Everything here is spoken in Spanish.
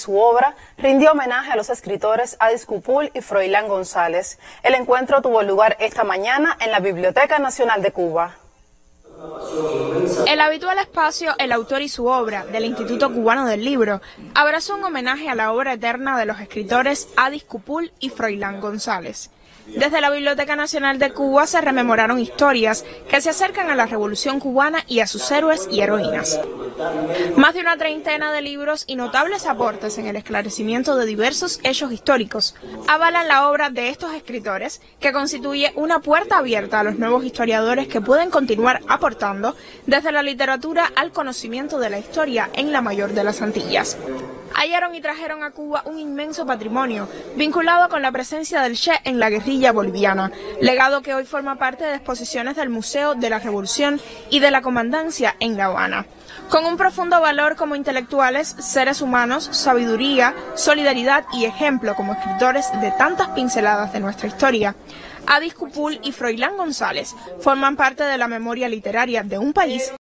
su obra rindió homenaje a los escritores Adis Cupul y Froilán González. El encuentro tuvo lugar esta mañana en la Biblioteca Nacional de Cuba. El habitual espacio El autor y su obra del Instituto Cubano del Libro abrazó un homenaje a la obra eterna de los escritores Adis Cupul y Froilán González. Desde la Biblioteca Nacional de Cuba se rememoraron historias que se acercan a la Revolución cubana y a sus héroes y heroínas. Más de una treintena de libros y notables aportes en el esclarecimiento de diversos hechos históricos avalan la obra de estos escritores, que constituye una puerta abierta a los nuevos historiadores que pueden continuar aportando desde la literatura al conocimiento de la historia en la mayor de las Antillas hallaron y trajeron a Cuba un inmenso patrimonio vinculado con la presencia del Che en la guerrilla boliviana, legado que hoy forma parte de exposiciones del Museo de la Revolución y de la Comandancia en La Habana. Con un profundo valor como intelectuales, seres humanos, sabiduría, solidaridad y ejemplo como escritores de tantas pinceladas de nuestra historia, Adis Cupul y Froilán González forman parte de la memoria literaria de un país